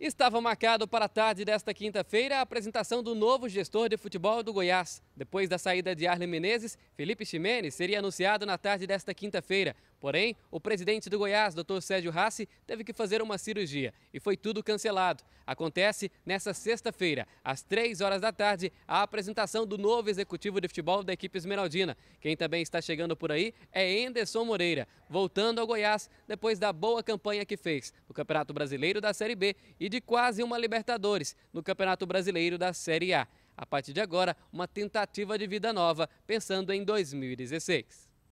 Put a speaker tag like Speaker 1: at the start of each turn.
Speaker 1: Estava marcado para a tarde desta quinta-feira a apresentação do novo gestor de futebol do Goiás. Depois da saída de Arlen Menezes, Felipe Ximenes seria anunciado na tarde desta quinta-feira. Porém, o presidente do Goiás, Dr. Sérgio Rassi, teve que fazer uma cirurgia e foi tudo cancelado. Acontece nesta sexta-feira, às três horas da tarde, a apresentação do novo executivo de futebol da equipe esmeraldina. Quem também está chegando por aí é Enderson Moreira, voltando ao Goiás depois da boa campanha que fez no Campeonato Brasileiro da Série B e de quase uma Libertadores no Campeonato Brasileiro da Série A. A partir de agora, uma tentativa de vida nova, pensando em 2016.